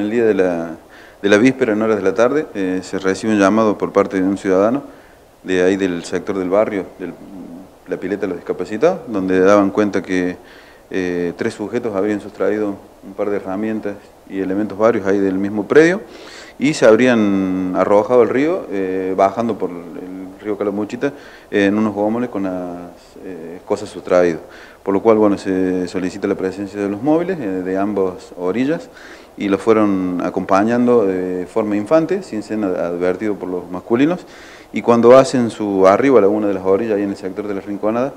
El día de la, de la víspera, en horas de la tarde, eh, se recibe un llamado por parte de un ciudadano de ahí del sector del barrio, de la pileta de los discapacitados, donde daban cuenta que eh, tres sujetos habrían sustraído un par de herramientas y elementos varios ahí del mismo predio y se habrían arrojado al río, eh, bajando por río Calamuchita, en unos gómoles con las cosas sustraídas. Por lo cual, bueno, se solicita la presencia de los móviles de ambas orillas y los fueron acompañando de forma infante, sin ser advertido por los masculinos, y cuando hacen su arribo a una de las orillas, ahí en el sector de la Rinconada,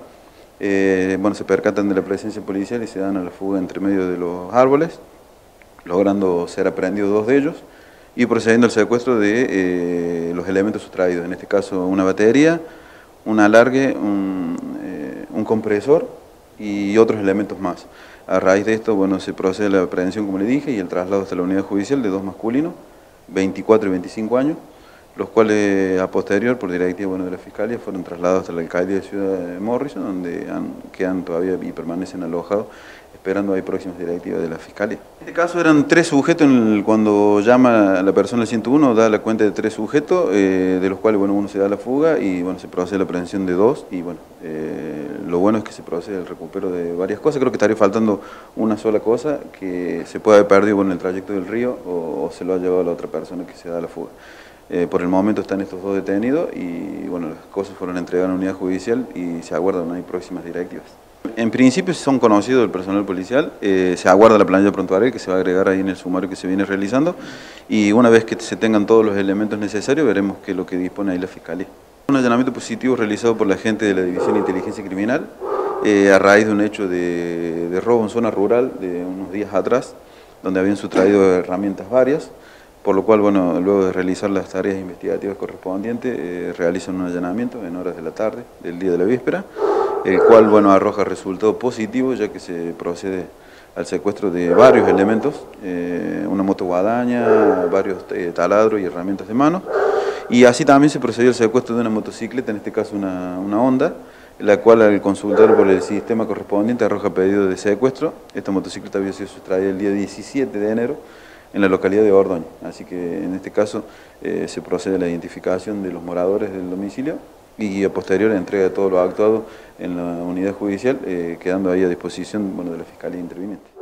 eh, bueno, se percatan de la presencia policial y se dan a la fuga entre medio de los árboles, logrando ser aprendidos dos de ellos, y procediendo al secuestro de eh, los elementos sustraídos, en este caso una batería, un alargue, un, eh, un compresor y otros elementos más. A raíz de esto, bueno, se procede la prevención, como le dije, y el traslado hasta la unidad judicial de dos masculinos, 24 y 25 años, los cuales a posterior, por directiva bueno, de la Fiscalía, fueron trasladados hasta la alcaldía de Ciudad de Morrison, donde quedan todavía y permanecen alojados, esperando ahí próximas directivas de la Fiscalía. En este caso eran tres sujetos, cuando llama a la persona al 101, da la cuenta de tres sujetos, eh, de los cuales bueno, uno se da la fuga y bueno, se procede la prevención de dos, y bueno, eh, lo bueno es que se procede el recupero de varias cosas, creo que estaría faltando una sola cosa, que se puede haber perdido en el trayecto del río o, se lo ha llevado a la otra persona que se da la fuga. Eh, por el momento están estos dos detenidos y bueno, las cosas fueron entregadas a la unidad judicial y se aguardan hay próximas directivas. En principio son conocidos el personal policial, eh, se aguarda la planilla prontuaria que se va a agregar ahí en el sumario que se viene realizando y una vez que se tengan todos los elementos necesarios veremos qué es lo que dispone ahí la Fiscalía. Un allanamiento positivo realizado por la gente de la División de Inteligencia Criminal eh, a raíz de un hecho de, robo en zona rural de unos días atrás, donde habían sustraído herramientas varias, por lo cual, bueno, luego de realizar las tareas investigativas correspondientes, eh, realizan un allanamiento en horas de la tarde del día de la víspera, el cual, bueno, arroja resultado positivo ya que se procede al secuestro de varios elementos, eh, una moto guadaña, varios taladros y herramientas de mano, y así también se procedió al secuestro de una motocicleta, en este caso una, una Honda, la cual al consultar por el sistema correspondiente arroja pedido de secuestro. Esta motocicleta había sido sustraída el día 17 de enero en la localidad de Ordoño. Así que en este caso eh, se procede a la identificación de los moradores del domicilio y a posterior entrega de todo lo actuado en la unidad judicial, eh, quedando ahí a disposición bueno, de la Fiscalía Interviniente.